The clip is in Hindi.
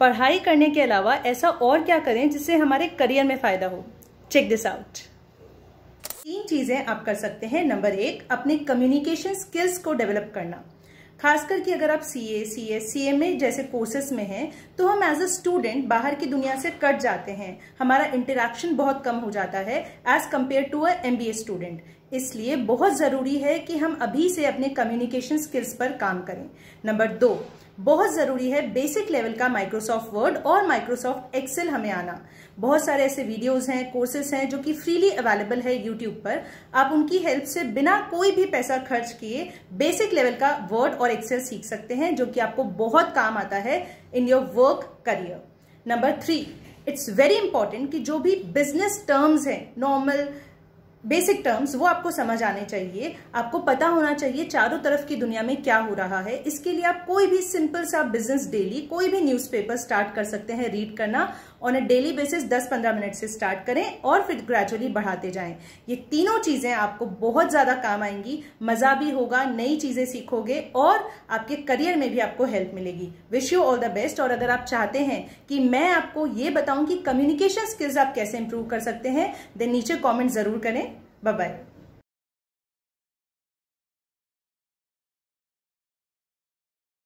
पढ़ाई करने के अलावा ऐसा और क्या करें जिससे हमारे करियर में फ़ायदा हो? चेक दिस आउट तीन चीज़ें आप कर सकते हैं. नंबर एक, अपने कम्युनिकेशन स्किल्स को डेवलप करना। खासकर कि अगर आप सी ए C S C M A जैसे कोर्सेस में हैं तो हम एज अ स्टूडेंट बाहर की दुनिया से कट जाते हैं। हमारा इंटरेक्शन बहुत कम हो जाता है as compared to a M B A student इसलिए बहुत ज़रूरी है कि हम अभी से अपने कम्युनिकेशन स्किल्स पर काम करें। नंबर दो, बहुत ज़रूरी है बेसिक लेवल का माइक्रोसॉफ्ट वर्ड और माइक्रोसॉफ्ट एक्सेल हमें आना। बहुत सारे ऐसे वीडियोस हैं कोर्सेस हैं, जो कि फ्रीली अवेलेबल है यूट्यूब पर। आप उनकी हेल्प से बिना कोई भी पैसा खर्च किए बेसिक लेवल का वर्ड और एक्सेल सीख सकते हैं, जो कि आपको बहुत काम आता है in your work career number three it's very important कि जो भी बिज़नेस टर्म्स हैं नॉर्मल बेसिक टर्म्स वो आपको समझ आने चाहिए। आपको पता होना चाहिए चारों तरफ़ की दुनिया में क्या हो रहा है। इसके लिए आप कोई भी सिंपल सा बिज़नेस डेली कोई भी न्यूज़पेपर स्टार्ट कर सकते हैं रीड करना। On a daily basis 10-15 minute से स्टार्ट करें और फिर ग्रेजुअली बढ़ाते जाएँ। ये तीनों चीज़ें आपको बहुत ज़्यादा काम आएँगी। मज़ा भी होगा, नई चीज़ें सीखोगे और आपके करियर में भी आपको हेल्प मिलेगी। Wish you all the best और अगर आप चाहते हैं कि मैं आपको ये बताऊँ कि कम्युनिकेशन स्किल्स आप कैसे इंप्रूव कर सकते हैं देन नीचे कॉमेंट ज़रूर करें। Bye-bye.